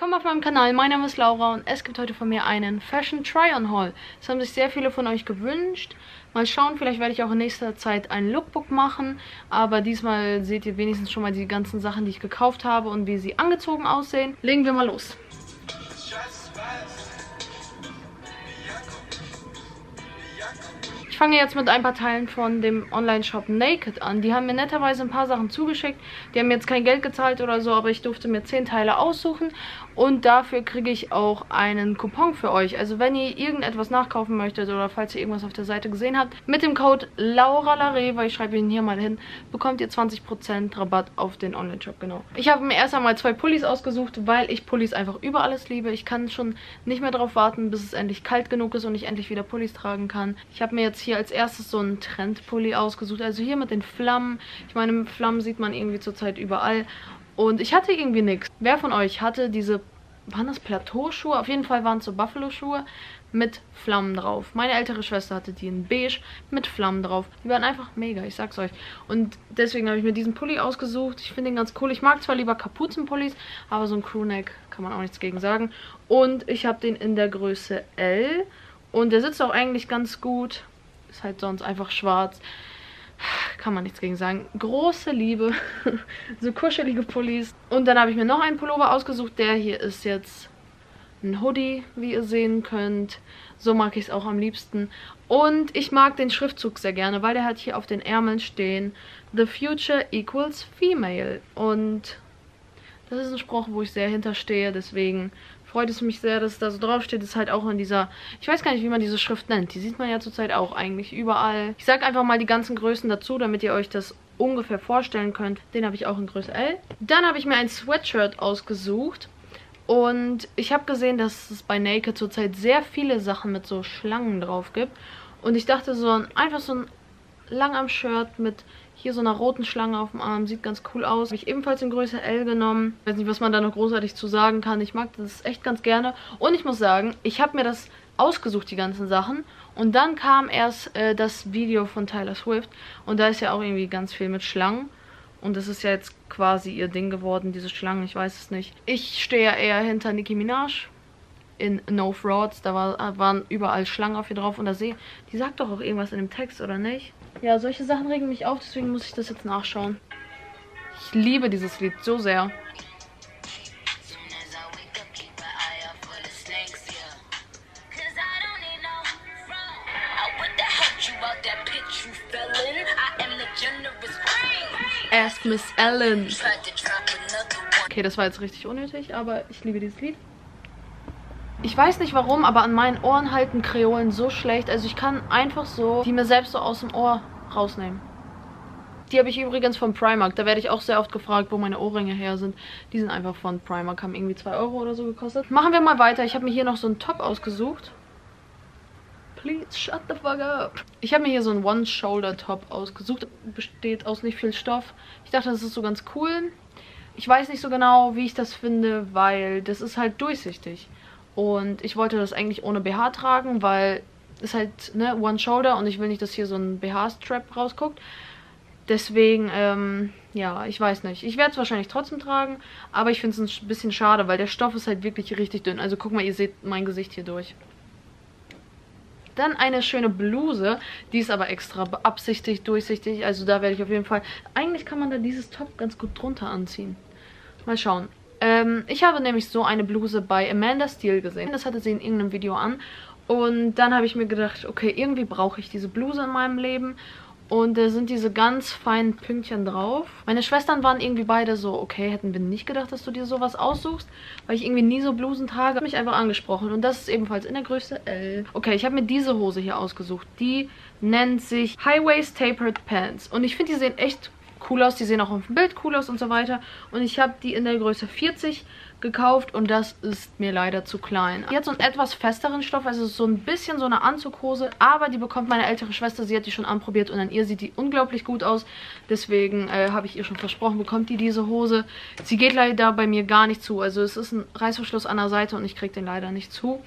Willkommen auf meinem Kanal, mein Name ist Laura und es gibt heute von mir einen Fashion Try-On Haul. Das haben sich sehr viele von euch gewünscht. Mal schauen, vielleicht werde ich auch in nächster Zeit ein Lookbook machen, aber diesmal seht ihr wenigstens schon mal die ganzen Sachen, die ich gekauft habe und wie sie angezogen aussehen. Legen wir mal los. Fange jetzt mit ein paar Teilen von dem Online-Shop Naked an. Die haben mir netterweise ein paar Sachen zugeschickt. Die haben jetzt kein Geld gezahlt oder so, aber ich durfte mir 10 Teile aussuchen. Und dafür kriege ich auch einen Coupon für euch. Also wenn ihr irgendetwas nachkaufen möchtet oder falls ihr irgendwas auf der Seite gesehen habt, mit dem Code LauraLareva, ich schreibe ihn hier mal hin, bekommt ihr 20% Rabatt auf den Online-Shop, genau. Ich habe mir erst einmal zwei Pullis ausgesucht, weil ich Pullis einfach über alles liebe. Ich kann schon nicht mehr darauf warten, bis es endlich kalt genug ist und ich endlich wieder Pullis tragen kann. Ich habe mir jetzt hier hier als erstes so einen Trendpulli ausgesucht. Also hier mit den Flammen. Ich meine, Flammen sieht man irgendwie zurzeit überall. Und ich hatte irgendwie nichts. Wer von euch hatte diese, waren das Plateauschuhe? Auf jeden Fall waren es so Buffalo-Schuhe mit Flammen drauf. Meine ältere Schwester hatte die in beige mit Flammen drauf. Die waren einfach mega, ich sag's euch. Und deswegen habe ich mir diesen Pulli ausgesucht. Ich finde ihn ganz cool. Ich mag zwar lieber Kapuzenpullis, aber so ein Crewneck kann man auch nichts gegen sagen. Und ich habe den in der Größe L. Und der sitzt auch eigentlich ganz gut. Ist halt sonst einfach schwarz. Kann man nichts gegen sagen. Große Liebe. so kuschelige Pullis. Und dann habe ich mir noch einen Pullover ausgesucht. Der hier ist jetzt ein Hoodie, wie ihr sehen könnt. So mag ich es auch am liebsten. Und ich mag den Schriftzug sehr gerne, weil der hat hier auf den Ärmeln stehen The future equals female. Und das ist ein Spruch, wo ich sehr hinterstehe. Deswegen freut es mich sehr, dass da so draufsteht. Ist halt auch in dieser, ich weiß gar nicht, wie man diese Schrift nennt. Die sieht man ja zurzeit auch eigentlich überall. Ich sage einfach mal die ganzen Größen dazu, damit ihr euch das ungefähr vorstellen könnt. Den habe ich auch in Größe L. Dann habe ich mir ein Sweatshirt ausgesucht. Und ich habe gesehen, dass es bei Naked zurzeit sehr viele Sachen mit so Schlangen drauf gibt. Und ich dachte so, ein, einfach so ein Langarm-Shirt mit hier so einer roten Schlange auf dem Arm. Sieht ganz cool aus. Habe ich ebenfalls in Größe L genommen. Ich weiß nicht, was man da noch großartig zu sagen kann. Ich mag das echt ganz gerne. Und ich muss sagen, ich habe mir das ausgesucht, die ganzen Sachen. Und dann kam erst äh, das Video von Tyler Swift. Und da ist ja auch irgendwie ganz viel mit Schlangen. Und das ist ja jetzt quasi ihr Ding geworden, diese Schlangen. Ich weiß es nicht. Ich stehe ja eher hinter Nicki Minaj in No Frauds. Da war, waren überall Schlangen auf ihr drauf. Und da sehe die sagt doch auch irgendwas in dem Text, oder nicht? Ja, solche Sachen regen mich auf, deswegen muss ich das jetzt nachschauen. Ich liebe dieses Lied so sehr. Ask Miss Ellen. Okay, das war jetzt richtig unnötig, aber ich liebe dieses Lied. Ich weiß nicht warum, aber an meinen Ohren halten Kreolen so schlecht. Also ich kann einfach so die mir selbst so aus dem Ohr rausnehmen. Die habe ich übrigens von Primark. Da werde ich auch sehr oft gefragt, wo meine Ohrringe her sind. Die sind einfach von Primark. Haben irgendwie 2 Euro oder so gekostet. Machen wir mal weiter. Ich habe mir hier noch so einen Top ausgesucht. Please shut the fuck up. Ich habe mir hier so einen One-Shoulder-Top ausgesucht. Besteht aus nicht viel Stoff. Ich dachte, das ist so ganz cool. Ich weiß nicht so genau, wie ich das finde, weil das ist halt durchsichtig. Und ich wollte das eigentlich ohne BH tragen, weil es halt, ne, One Shoulder und ich will nicht, dass hier so ein BH-Strap rausguckt. Deswegen, ähm, ja, ich weiß nicht. Ich werde es wahrscheinlich trotzdem tragen, aber ich finde es ein bisschen schade, weil der Stoff ist halt wirklich richtig dünn. Also guck mal, ihr seht mein Gesicht hier durch. Dann eine schöne Bluse, die ist aber extra beabsichtigt, durchsichtig. Also da werde ich auf jeden Fall... Eigentlich kann man da dieses Top ganz gut drunter anziehen. Mal schauen. Ähm, ich habe nämlich so eine Bluse bei Amanda Steele gesehen. Das hatte sie in irgendeinem Video an. Und dann habe ich mir gedacht, okay, irgendwie brauche ich diese Bluse in meinem Leben. Und da sind diese ganz feinen Pünktchen drauf. Meine Schwestern waren irgendwie beide so, okay, hätten wir nicht gedacht, dass du dir sowas aussuchst, weil ich irgendwie nie so Blusen trage. Mich einfach angesprochen und das ist ebenfalls in der Größe L. Okay, ich habe mir diese Hose hier ausgesucht. Die nennt sich High Waist Tapered Pants und ich finde, die sehen echt cool aus. Die sehen auch auf dem Bild cool aus und so weiter. Und ich habe die in der Größe 40 gekauft und das ist mir leider zu klein. Die hat so einen etwas festeren Stoff, also so ein bisschen so eine Anzughose, aber die bekommt meine ältere Schwester, sie hat die schon anprobiert und an ihr sieht die unglaublich gut aus. Deswegen äh, habe ich ihr schon versprochen, bekommt die diese Hose. Sie geht leider bei mir gar nicht zu, also es ist ein Reißverschluss an der Seite und ich kriege den leider nicht zu.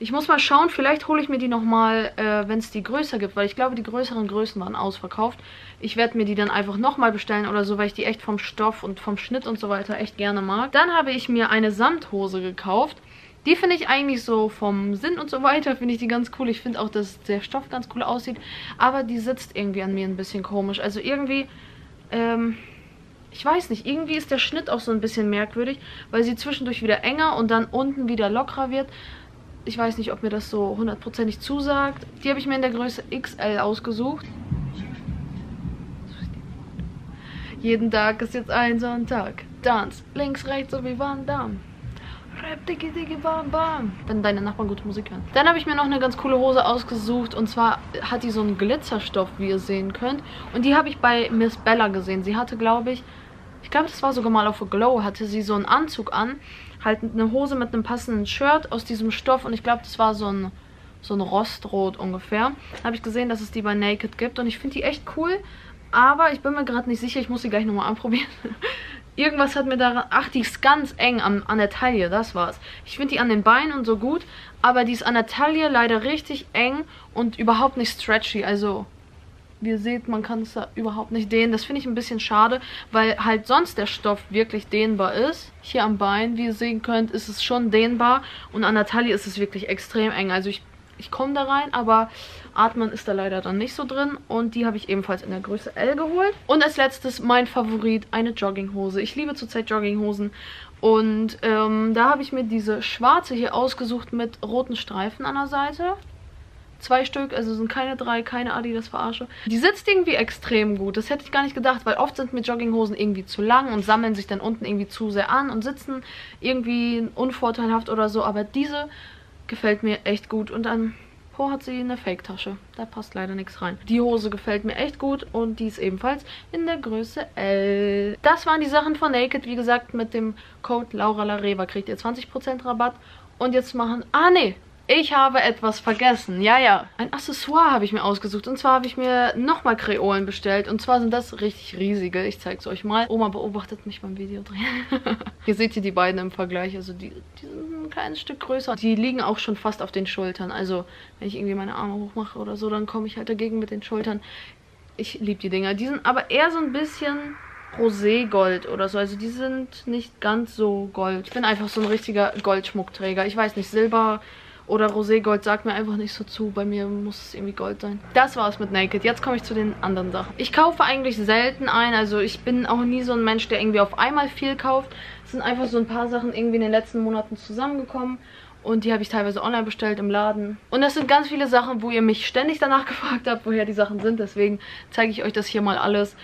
Ich muss mal schauen, vielleicht hole ich mir die nochmal, äh, wenn es die größer gibt, weil ich glaube, die größeren Größen waren ausverkauft. Ich werde mir die dann einfach nochmal bestellen oder so, weil ich die echt vom Stoff und vom Schnitt und so weiter echt gerne mag. Dann habe ich mir ein eine Samthose gekauft. Die finde ich eigentlich so vom Sinn und so weiter, finde ich die ganz cool. Ich finde auch, dass der Stoff ganz cool aussieht. Aber die sitzt irgendwie an mir ein bisschen komisch. Also irgendwie, ähm, ich weiß nicht, irgendwie ist der Schnitt auch so ein bisschen merkwürdig, weil sie zwischendurch wieder enger und dann unten wieder lockerer wird. Ich weiß nicht, ob mir das so hundertprozentig zusagt. Die habe ich mir in der Größe XL ausgesucht. Jeden Tag ist jetzt ein Sonntag. Dance, links, rechts, so wie Van Damme. Rap, dicke, dicke, bam, bam. Wenn deine Nachbarn gute Musik hören. Dann habe ich mir noch eine ganz coole Hose ausgesucht. Und zwar hat die so einen Glitzerstoff, wie ihr sehen könnt. Und die habe ich bei Miss Bella gesehen. Sie hatte, glaube ich, ich glaube, das war sogar mal auf A Glow, hatte sie so einen Anzug an. Halt eine Hose mit einem passenden Shirt aus diesem Stoff. Und ich glaube, das war so ein, so ein Rostrot ungefähr. Habe ich gesehen, dass es die bei Naked gibt. Und ich finde die echt cool. Aber ich bin mir gerade nicht sicher. Ich muss sie gleich nochmal anprobieren. Irgendwas hat mir daran... Ach, die ist ganz eng an, an der Taille, das war's. Ich finde die an den Beinen und so gut, aber die ist an der Taille leider richtig eng und überhaupt nicht stretchy. Also, wie ihr seht, man kann es da überhaupt nicht dehnen. Das finde ich ein bisschen schade, weil halt sonst der Stoff wirklich dehnbar ist. Hier am Bein, wie ihr sehen könnt, ist es schon dehnbar und an der Taille ist es wirklich extrem eng. Also ich ich komme da rein, aber Atmen ist da leider dann nicht so drin. Und die habe ich ebenfalls in der Größe L geholt. Und als letztes mein Favorit, eine Jogginghose. Ich liebe zurzeit Jogginghosen. Und ähm, da habe ich mir diese schwarze hier ausgesucht mit roten Streifen an der Seite. Zwei Stück, also sind keine drei, keine Adidas verarsche. Die sitzt irgendwie extrem gut. Das hätte ich gar nicht gedacht, weil oft sind mir Jogginghosen irgendwie zu lang und sammeln sich dann unten irgendwie zu sehr an und sitzen irgendwie unvorteilhaft oder so. Aber diese gefällt mir echt gut. Und dann Po hat sie eine Fake-Tasche. Da passt leider nichts rein. Die Hose gefällt mir echt gut und die ist ebenfalls in der Größe L. Das waren die Sachen von Naked. Wie gesagt, mit dem Code LauraLareva kriegt ihr 20% Rabatt. Und jetzt machen... Ah, nee. Ich habe etwas vergessen. Ja, ja. Ein Accessoire habe ich mir ausgesucht. Und zwar habe ich mir nochmal Kreolen bestellt. Und zwar sind das richtig riesige. Ich zeige es euch mal. Oma beobachtet mich beim Video drehen. Hier seht ihr die beiden im Vergleich. Also die, die sind ein kleines Stück größer. Die liegen auch schon fast auf den Schultern. Also wenn ich irgendwie meine Arme hochmache oder so, dann komme ich halt dagegen mit den Schultern. Ich liebe die Dinger. Die sind aber eher so ein bisschen Roségold oder so. Also die sind nicht ganz so gold. Ich bin einfach so ein richtiger Goldschmuckträger. Ich weiß nicht, Silber oder Roségold sagt mir einfach nicht so zu. Bei mir muss es irgendwie Gold sein. Das war's mit Naked. Jetzt komme ich zu den anderen Sachen. Ich kaufe eigentlich selten ein. Also ich bin auch nie so ein Mensch, der irgendwie auf einmal viel kauft. Es sind einfach so ein paar Sachen irgendwie in den letzten Monaten zusammengekommen. Und die habe ich teilweise online bestellt im Laden. Und das sind ganz viele Sachen, wo ihr mich ständig danach gefragt habt, woher die Sachen sind. Deswegen zeige ich euch das hier mal alles.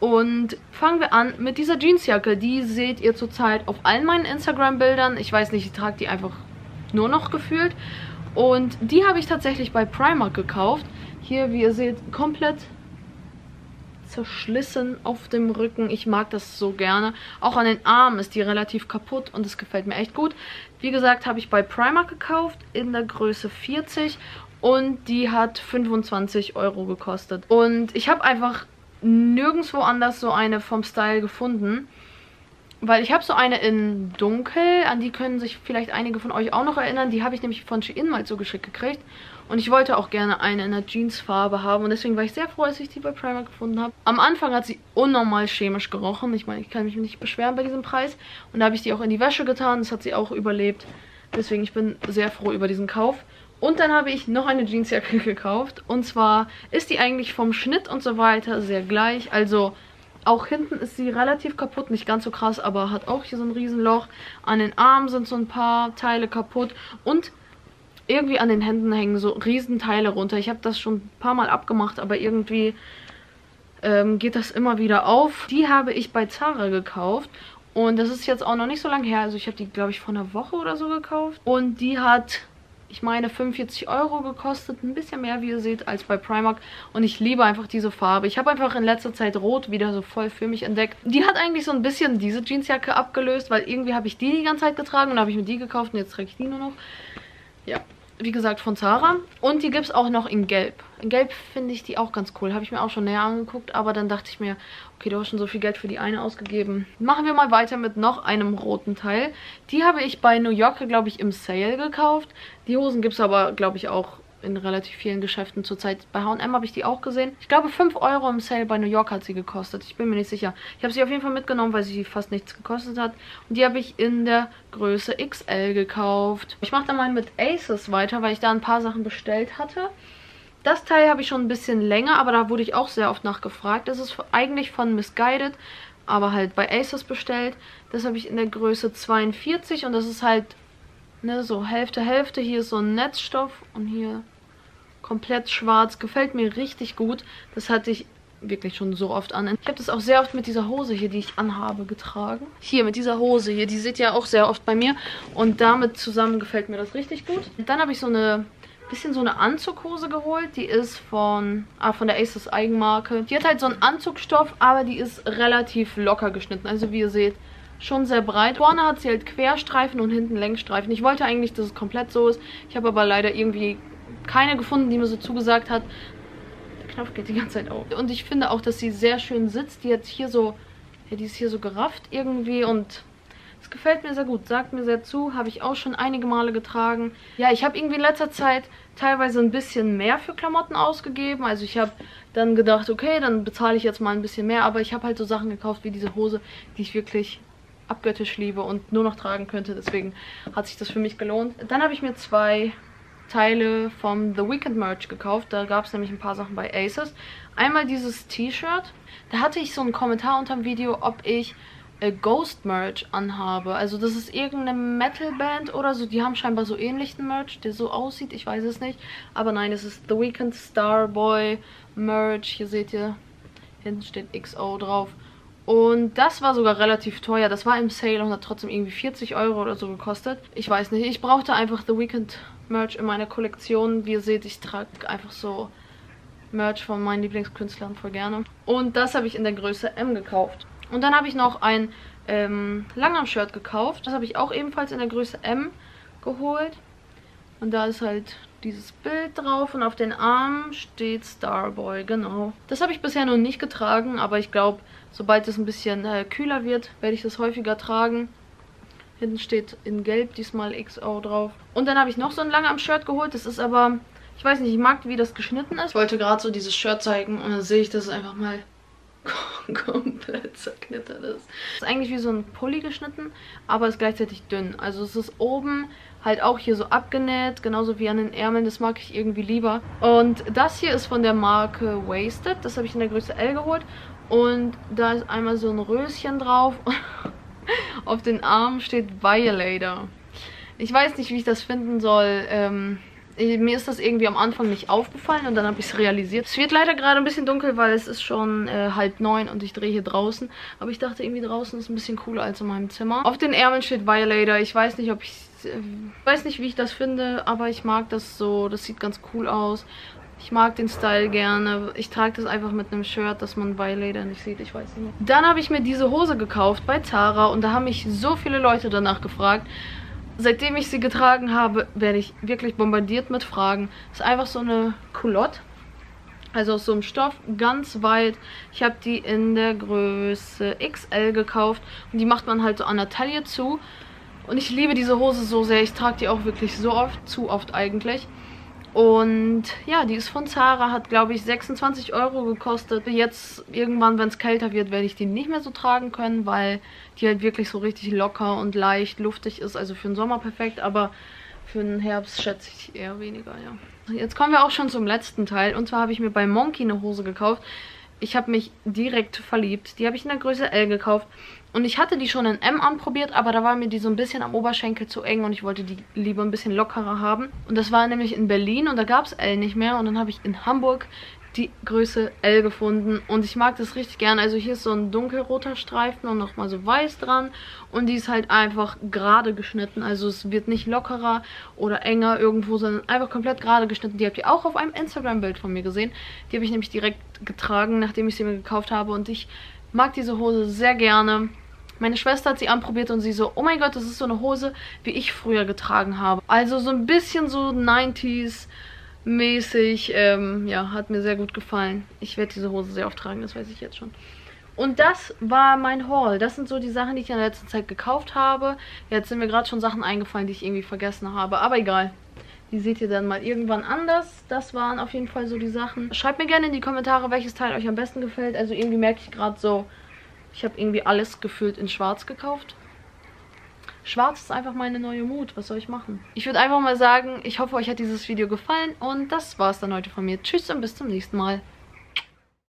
Und fangen wir an mit dieser Jeansjacke. Die seht ihr zurzeit auf allen meinen Instagram-Bildern. Ich weiß nicht, ich trage die einfach nur noch gefühlt. Und die habe ich tatsächlich bei Primark gekauft. Hier, wie ihr seht, komplett zerschlissen auf dem Rücken. Ich mag das so gerne. Auch an den Armen ist die relativ kaputt und es gefällt mir echt gut. Wie gesagt, habe ich bei Primark gekauft in der Größe 40 und die hat 25 Euro gekostet. Und ich habe einfach nirgendwo anders so eine vom Style gefunden. Weil ich habe so eine in dunkel, an die können sich vielleicht einige von euch auch noch erinnern. Die habe ich nämlich von Shein mal zugeschickt gekriegt. Und ich wollte auch gerne eine in der Jeansfarbe haben. Und deswegen war ich sehr froh, als ich die bei Primark gefunden habe. Am Anfang hat sie unnormal chemisch gerochen. Ich meine, ich kann mich nicht beschweren bei diesem Preis. Und da habe ich die auch in die Wäsche getan. Das hat sie auch überlebt. Deswegen, ich bin sehr froh über diesen Kauf. Und dann habe ich noch eine Jeansjacke gekauft. Und zwar ist die eigentlich vom Schnitt und so weiter sehr gleich. Also auch hinten ist sie relativ kaputt, nicht ganz so krass, aber hat auch hier so ein Riesenloch. An den Armen sind so ein paar Teile kaputt und irgendwie an den Händen hängen so Riesenteile runter. Ich habe das schon ein paar Mal abgemacht, aber irgendwie ähm, geht das immer wieder auf. Die habe ich bei Zara gekauft und das ist jetzt auch noch nicht so lange her. Also ich habe die, glaube ich, vor einer Woche oder so gekauft. Und die hat ich meine 45 Euro gekostet. Ein bisschen mehr, wie ihr seht, als bei Primark. Und ich liebe einfach diese Farbe. Ich habe einfach in letzter Zeit Rot wieder so voll für mich entdeckt. Die hat eigentlich so ein bisschen diese Jeansjacke abgelöst, weil irgendwie habe ich die die ganze Zeit getragen und habe ich mir die gekauft und jetzt trage ich die nur noch. Ja, wie gesagt, von Zara. Und die gibt es auch noch in Gelb. In Gelb finde ich die auch ganz cool. Habe ich mir auch schon näher angeguckt. Aber dann dachte ich mir, okay, du hast schon so viel Geld für die eine ausgegeben. Machen wir mal weiter mit noch einem roten Teil. Die habe ich bei New Yorker, glaube ich, im Sale gekauft. Die Hosen gibt es aber, glaube ich, auch in relativ vielen Geschäften zurzeit. Bei H&M habe ich die auch gesehen. Ich glaube 5 Euro im Sale bei New York hat sie gekostet. Ich bin mir nicht sicher. Ich habe sie auf jeden Fall mitgenommen, weil sie fast nichts gekostet hat. Und die habe ich in der Größe XL gekauft. Ich mache dann mal mit Aces weiter, weil ich da ein paar Sachen bestellt hatte. Das Teil habe ich schon ein bisschen länger, aber da wurde ich auch sehr oft nachgefragt. Das ist eigentlich von Misguided, aber halt bei Aces bestellt. Das habe ich in der Größe 42 und das ist halt ne, so Hälfte, Hälfte. Hier ist so ein Netzstoff und hier komplett schwarz. Gefällt mir richtig gut. Das hatte ich wirklich schon so oft an. Ich habe das auch sehr oft mit dieser Hose hier, die ich anhabe, getragen. Hier mit dieser Hose hier, die seht ihr auch sehr oft bei mir. Und damit zusammen gefällt mir das richtig gut. Dann habe ich so eine bisschen so eine Anzughose geholt. Die ist von, ah, von der Aces Eigenmarke. Die hat halt so einen Anzugstoff, aber die ist relativ locker geschnitten. Also wie ihr seht, schon sehr breit. Vorne hat sie halt Querstreifen und hinten Längsstreifen. Ich wollte eigentlich, dass es komplett so ist. Ich habe aber leider irgendwie keine gefunden, die mir so zugesagt hat. Der Knopf geht die ganze Zeit auf. Und ich finde auch, dass sie sehr schön sitzt. Die hat hier so, ja, die ist hier so gerafft irgendwie und es gefällt mir sehr gut, sagt mir sehr zu, habe ich auch schon einige Male getragen. Ja, ich habe irgendwie in letzter Zeit teilweise ein bisschen mehr für Klamotten ausgegeben. Also ich habe dann gedacht, okay, dann bezahle ich jetzt mal ein bisschen mehr. Aber ich habe halt so Sachen gekauft wie diese Hose, die ich wirklich abgöttisch liebe und nur noch tragen könnte. Deswegen hat sich das für mich gelohnt. Dann habe ich mir zwei Teile vom The Weekend Merch gekauft. Da gab es nämlich ein paar Sachen bei Aces. Einmal dieses T-Shirt. Da hatte ich so einen Kommentar unter dem Video, ob ich äh, Ghost Merch anhabe. Also das ist irgendeine Metal-Band oder so. Die haben scheinbar so ähnlichen Merch, der so aussieht. Ich weiß es nicht. Aber nein, es ist The Weekend Starboy Merch. Hier seht ihr, hinten steht XO drauf. Und das war sogar relativ teuer. Das war im Sale und hat trotzdem irgendwie 40 Euro oder so gekostet. Ich weiß nicht. Ich brauchte einfach The Weekend Merch in meiner Kollektion. Wie ihr seht, ich trage einfach so Merch von meinen Lieblingskünstlern voll gerne. Und das habe ich in der Größe M gekauft. Und dann habe ich noch ein ähm, Langarm-Shirt gekauft. Das habe ich auch ebenfalls in der Größe M geholt. Und da ist halt dieses Bild drauf und auf den Armen steht Starboy, genau. Das habe ich bisher noch nicht getragen, aber ich glaube, sobald es ein bisschen äh, kühler wird, werde ich das häufiger tragen. Hinten steht in Gelb diesmal XO drauf. Und dann habe ich noch so ein Langarm-Shirt geholt. Das ist aber, ich weiß nicht, ich mag, wie das geschnitten ist. Ich wollte gerade so dieses Shirt zeigen und dann sehe ich das einfach mal komplett zerknittert ist. Es ist eigentlich wie so ein Pulli geschnitten, aber ist gleichzeitig dünn. Also es ist oben halt auch hier so abgenäht, genauso wie an den Ärmeln. Das mag ich irgendwie lieber. Und das hier ist von der Marke Wasted. Das habe ich in der Größe L geholt. Und da ist einmal so ein Röschen drauf. Auf den Armen steht Violator. Ich weiß nicht, wie ich das finden soll. Ähm, mir ist das irgendwie am Anfang nicht aufgefallen und dann habe ich es realisiert. Es wird leider gerade ein bisschen dunkel, weil es ist schon äh, halb neun und ich drehe hier draußen. Aber ich dachte irgendwie draußen ist ein bisschen cooler als in meinem Zimmer. Auf den Ärmeln steht Violator. Ich weiß nicht, ob ich äh, weiß nicht, wie ich das finde, aber ich mag das so. Das sieht ganz cool aus. Ich mag den Style gerne. Ich trage das einfach mit einem Shirt, dass man Violator nicht sieht. Ich weiß nicht. Dann habe ich mir diese Hose gekauft bei Zara und da haben mich so viele Leute danach gefragt seitdem ich sie getragen habe, werde ich wirklich bombardiert mit Fragen. Ist einfach so eine Culotte. Also aus so einem Stoff, ganz weit. Ich habe die in der Größe XL gekauft. Und die macht man halt so an der Taille zu. Und ich liebe diese Hose so sehr. Ich trage die auch wirklich so oft, zu oft eigentlich. Und ja, die ist von Zara, hat glaube ich 26 Euro gekostet. Jetzt irgendwann, wenn es kälter wird, werde ich die nicht mehr so tragen können, weil die halt wirklich so richtig locker und leicht, luftig ist. Also für den Sommer perfekt, aber für den Herbst schätze ich eher weniger, ja. Jetzt kommen wir auch schon zum letzten Teil. Und zwar habe ich mir bei Monkey eine Hose gekauft. Ich habe mich direkt verliebt. Die habe ich in der Größe L gekauft. Und ich hatte die schon in M anprobiert, aber da war mir die so ein bisschen am Oberschenkel zu eng und ich wollte die lieber ein bisschen lockerer haben. Und das war nämlich in Berlin und da gab es L nicht mehr. Und dann habe ich in Hamburg die Größe L gefunden und ich mag das richtig gerne. Also hier ist so ein dunkelroter Streifen und nochmal so weiß dran und die ist halt einfach gerade geschnitten. Also es wird nicht lockerer oder enger irgendwo, sondern einfach komplett gerade geschnitten. Die habt ihr auch auf einem Instagram-Bild von mir gesehen. Die habe ich nämlich direkt getragen, nachdem ich sie mir gekauft habe und ich mag diese Hose sehr gerne. Meine Schwester hat sie anprobiert und sie so, oh mein Gott, das ist so eine Hose, wie ich früher getragen habe. Also so ein bisschen so 90s mäßig. Ähm, ja, hat mir sehr gut gefallen. Ich werde diese Hose sehr oft tragen, das weiß ich jetzt schon. Und das war mein Haul. Das sind so die Sachen, die ich in der letzten Zeit gekauft habe. Jetzt sind mir gerade schon Sachen eingefallen, die ich irgendwie vergessen habe. Aber egal. Die seht ihr dann mal irgendwann anders. Das waren auf jeden Fall so die Sachen. Schreibt mir gerne in die Kommentare, welches Teil euch am besten gefällt. Also irgendwie merke ich gerade so, ich habe irgendwie alles gefühlt in schwarz gekauft. Schwarz ist einfach meine neue Mut. Was soll ich machen? Ich würde einfach mal sagen, ich hoffe, euch hat dieses Video gefallen. Und das war es dann heute von mir. Tschüss und bis zum nächsten Mal.